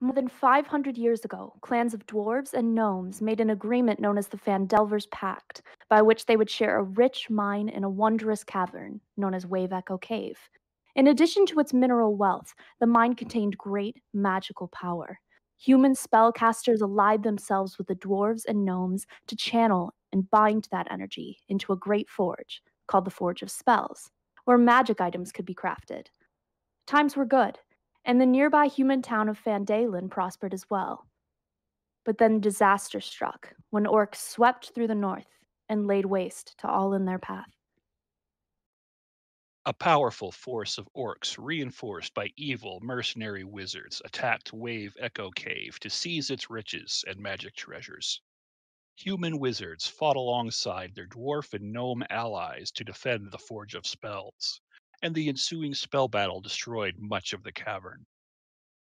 More than 500 years ago, clans of dwarves and gnomes made an agreement known as the Phandelver's Pact, by which they would share a rich mine in a wondrous cavern known as Wave Echo Cave. In addition to its mineral wealth, the mine contained great magical power. Human spellcasters allied themselves with the dwarves and gnomes to channel and bind that energy into a great forge called the Forge of Spells, where magic items could be crafted. Times were good, and the nearby human town of Phandalin prospered as well. But then disaster struck when orcs swept through the north and laid waste to all in their path. A powerful force of orcs, reinforced by evil mercenary wizards, attacked Wave Echo Cave to seize its riches and magic treasures. Human wizards fought alongside their dwarf and gnome allies to defend the Forge of Spells, and the ensuing spell battle destroyed much of the cavern.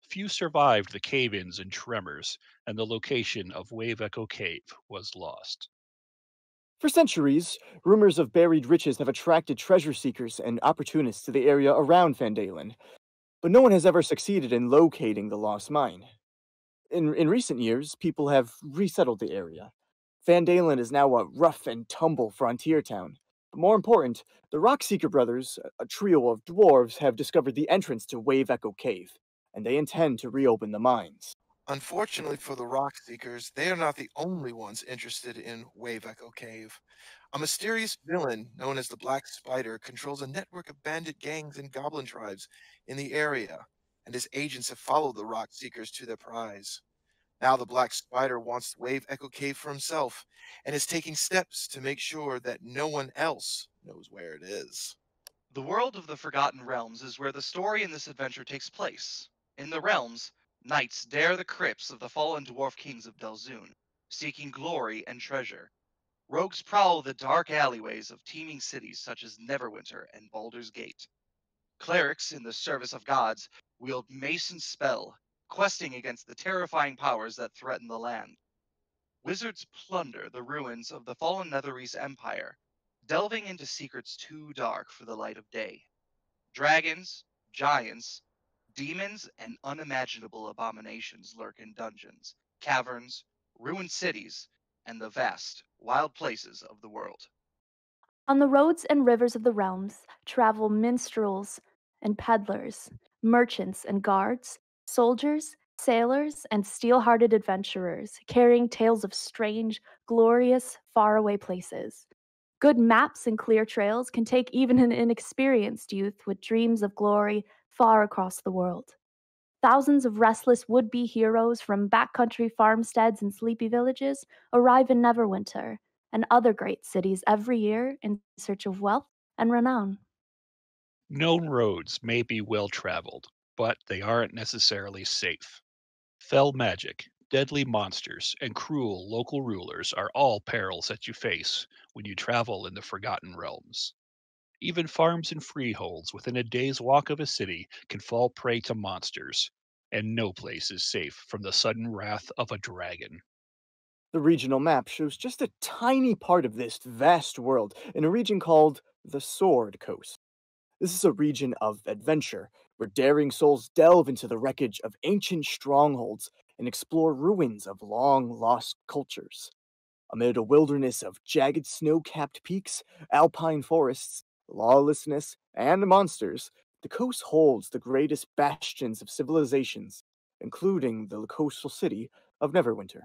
Few survived the cave ins and tremors, and the location of Wave Echo Cave was lost. For centuries, rumors of buried riches have attracted treasure seekers and opportunists to the area around Phandalin, but no one has ever succeeded in locating the lost mine. In, in recent years, people have resettled the area. Phandalin is now a rough and tumble frontier town. More important, the Rockseeker brothers, a trio of dwarves, have discovered the entrance to Wave Echo Cave, and they intend to reopen the mines. Unfortunately for the Rockseekers, they are not the only ones interested in Wave Echo Cave. A mysterious villain known as the Black Spider controls a network of bandit gangs and goblin tribes in the area, and his agents have followed the Rockseekers to their prize. Now the Black Spider wants to Wave Echo Cave for himself and is taking steps to make sure that no one else knows where it is. The world of the Forgotten Realms is where the story in this adventure takes place. In the realms, Knights dare the crypts of the fallen dwarf kings of Delzoun, seeking glory and treasure. Rogues prowl the dark alleyways of teeming cities such as Neverwinter and Baldur's Gate. Clerics in the service of gods wield and spell, questing against the terrifying powers that threaten the land. Wizards plunder the ruins of the fallen Netherese Empire, delving into secrets too dark for the light of day. Dragons, giants, Demons and unimaginable abominations lurk in dungeons, caverns, ruined cities, and the vast, wild places of the world. On the roads and rivers of the realms travel minstrels and peddlers, merchants and guards, soldiers, sailors, and steel hearted adventurers carrying tales of strange, glorious, faraway places. Good maps and clear trails can take even an inexperienced youth with dreams of glory far across the world. Thousands of restless would be heroes from backcountry farmsteads and sleepy villages arrive in Neverwinter and other great cities every year in search of wealth and renown. Known roads may be well traveled, but they aren't necessarily safe. Fell magic, deadly monsters, and cruel local rulers are all perils that you face when you travel in the Forgotten Realms. Even farms and freeholds within a day's walk of a city can fall prey to monsters, and no place is safe from the sudden wrath of a dragon. The regional map shows just a tiny part of this vast world in a region called the Sword Coast. This is a region of adventure, where daring souls delve into the wreckage of ancient strongholds and explore ruins of long lost cultures. Amid a wilderness of jagged snow capped peaks, alpine forests, lawlessness, and monsters, the coast holds the greatest bastions of civilizations, including the coastal city of Neverwinter.